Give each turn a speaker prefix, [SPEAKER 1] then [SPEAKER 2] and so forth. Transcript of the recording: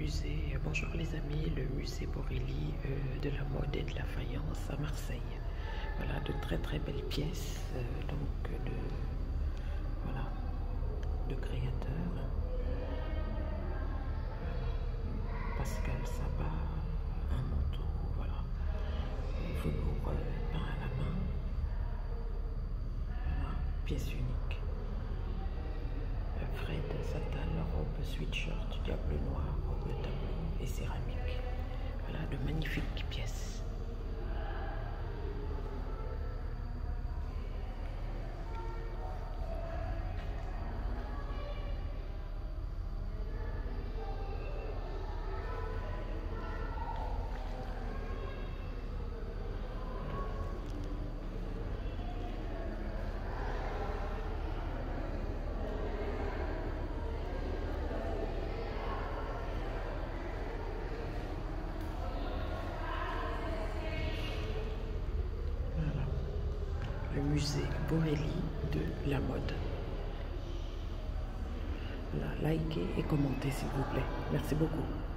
[SPEAKER 1] musée, bonjour les amis, le musée Borelli euh, de la mode et de la faïence à Marseille. Voilà, de très très belles pièces, euh, donc de, voilà, de créateurs. Pascal Sabat, un manteau, voilà, velours euh, peint à la main. Voilà, pièce unique. Fred Satal, robe sweatshirt, diable noir, de magnifiques pièces. Voilà. Le musée Borelli de la mode. Likez et commentez s'il vous plaît. Merci beaucoup.